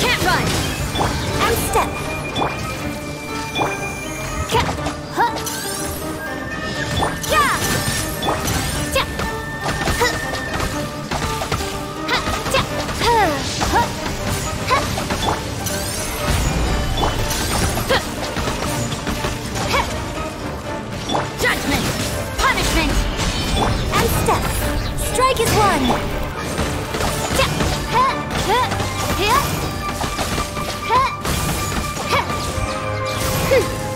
Can't run! And step. Ha. Judgment! Punishment! And step. Strike is one! Ja. Here! 哼